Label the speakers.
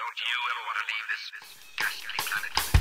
Speaker 1: Don't you ever want to leave this ghastly planet?